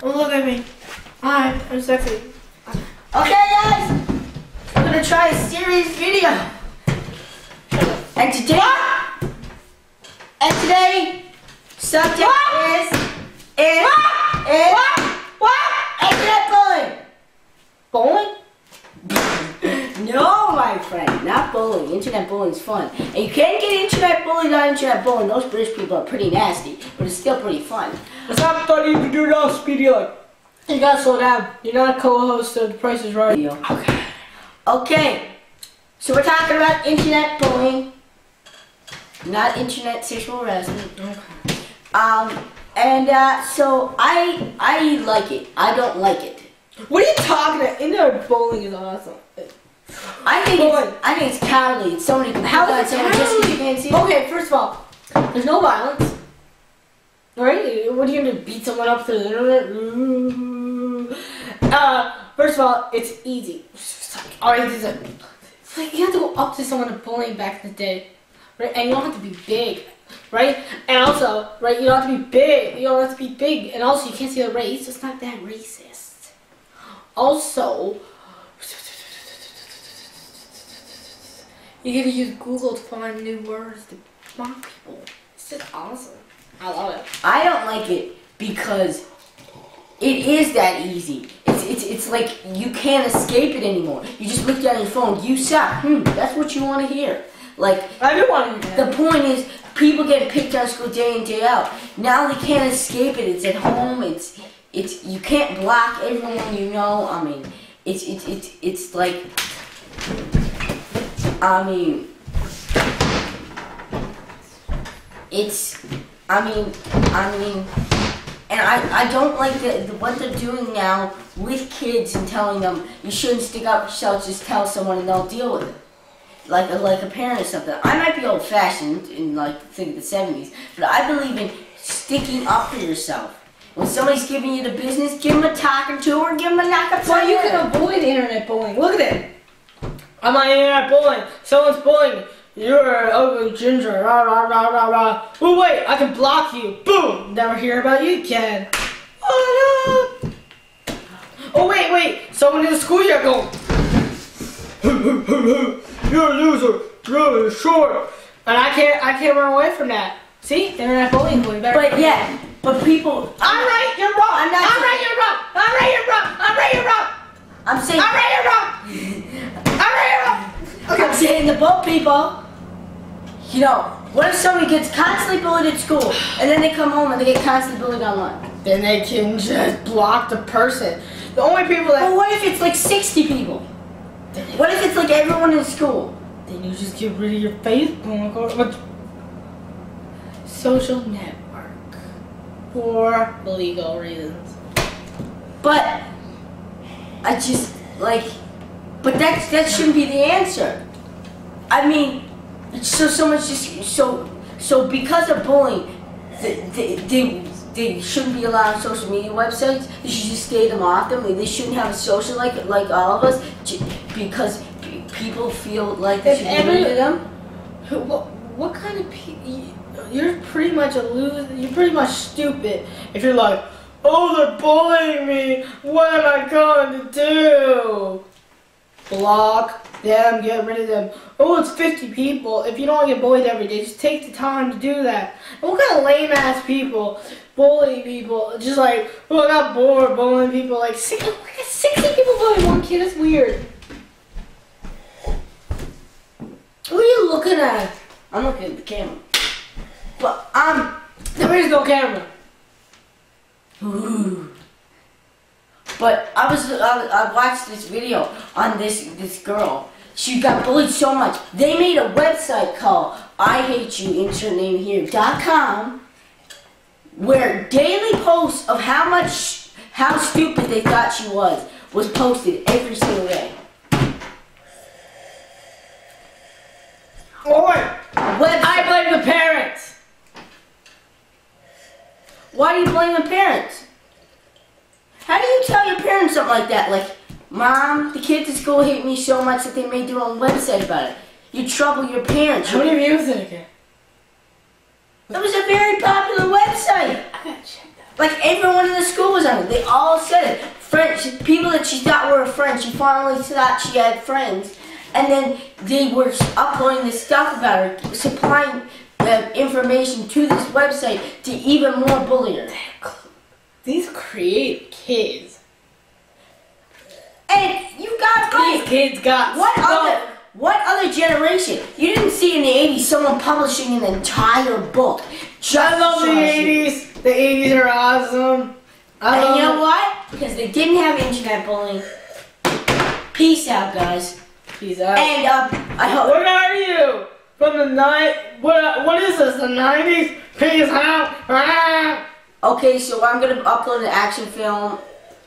Look at me. Hi, I'm sexy. Okay, guys, we're gonna try a serious video. And today, and today, subject is is is internet bullying. Bowling? No, my friend, not bullying. Internet bullying is fun, and you can't get internet bullied on internet bullying. Those British people are pretty nasty, but it's still pretty fun. It's not funny to do now, Speedy. Like, you gotta slow down. You're not a co-host of The Price is Right. Okay. Okay. So we're talking about internet bullying, not internet sexual harassment. Okay. Um, and uh, so I I like it. I don't like it. What are you talking about? Internet bowling is awesome. I think it's, I think it's cowardly. It's so many people How is it someone just can't see. Okay, first of all, there's no violence. Right? What are you gonna? Beat someone up through the internet? Ooh. Uh, first of all, it's easy. Alright, it's it's like you have to go up to someone and bullying back in the day, right? And you don't have to be big, right? And also, right, you don't have to be big. You don't have to be big, and also you can't see the race. It's not that racist. Also, you gotta use Google to find new words to mock people. It's just awesome. I love it. I don't like it because it is that easy. It's it's it's like you can't escape it anymore. You just look down your phone. You suck. Hmm. That's what you want to hear. Like I do want to The point is, people get picked on school day in day out. Now they can't escape it. It's at home. It's it's you can't block everyone you know. I mean, it's it's it's it's like I mean, it's I mean I mean, and I I don't like the, the what they're doing now with kids and telling them you shouldn't stick up yourself. Just tell someone and they'll deal with it like a, like a parent or something. I might be old fashioned in like think the seventies, but I believe in sticking up for yourself. When somebody's giving you the business, give them a talking to or give them a knock Well, you can avoid internet bullying. Look at it. I'm on internet bullying. Someone's bullying. You're an oh, ugly ginger. Rah, rah, rah, rah, rah. Oh, wait, I can block you. Boom. Never hear about you again. Oh, no. Oh, wait, wait. Someone in the schoolyard going. You're a loser. You're short. And I can't, I can't run away from that. See? Internet bullying going better. But yeah, but people, I'm right, you're wrong. I'm I'm, right, you're wrong. I'm right, you're wrong. I'm right, you're wrong. I'm saying, I'm right, you're wrong. You're. I'm saying the boat people. You know, what if somebody gets constantly bullied at school and then they come home and they get constantly bullied online? Then they can just block the person. The only people But that what if it's like 60 people? What if it's like everyone in school? then you just get rid of your Facebook or what? Social network for legal reasons. But I just like, but that that shouldn't be the answer. I mean, so someone's just so so because of bullying, they they, they, they shouldn't be allowed on social media websites. They should just stay them off them. They shouldn't have a social like like all of us because people feel like they If should be every- of them. What, what kind of you're pretty much a loser. You're pretty much stupid if you're like, oh, they're bullying me. What am I going to do? Block them, get rid of them. Oh, it's 50 people. If you don't get bullied every day, just take the time to do that. What kind of lame ass people bully people? Just like, oh, I got bored bullying people. Like, 60, 60 people bullying one kid. That's weird. Who are you looking at? I'm looking at the camera. But um. There is no camera. Ooh. But I was I, I watched this video on this this girl. She got bullied so much. They made a website called I hate you insert name here dot com where daily posts of how much how stupid they thought she was was posted every single day. Website. I blame the parents. Why do you blame the parents? How do you tell your parents something like that? Like, Mom, the kids at school hate me so much that they made their own website about it. You trouble your parents. How many views did it get? It was a very popular website. I gotta check that. Like everyone in the school was on it. They all said it. Friends, people that she thought were her friends. She finally thought she had friends, and then they were uploading this stuff about her, supplying the information to this website to even more bully her. These creative kids. And you got These right. kids got What stuff. other what other generation? You didn't see in the 80s someone publishing an entire book. Just I love the to trash you. 80s. The 80s are awesome. I And you know what? Because they didn't have internet bullying. Peace out, guys. Peace out. And um, I hope. What are you? From the night? What? What is this? The 90s? Peace out. Ah. Okay, so I'm gonna upload an action film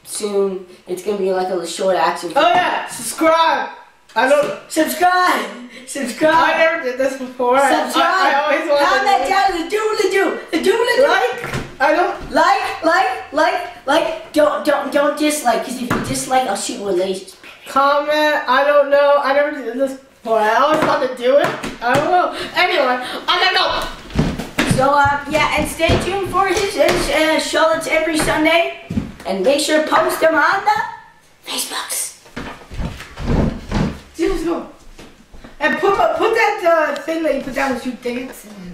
soon. It's gonna be like a short action. Oh yeah, subscribe. I don't. Subscribe. I never did this before. Subscribe. I, I always wanted Comment to down the doodle do. The doodle like. I don't. Like, like, like, like. Don't, don't, don't dislike. Cause if you dislike, I'll shoot with lasers. Comment. I don't know. I never did this before. I always wanted to do it. I don't know. Anyway, I don't know. So, uh, yeah, and stay tuned for his, uh, show that's every Sunday. And make sure to post them on the Facebooks. And put put that uh, thing that you put down as you dancing.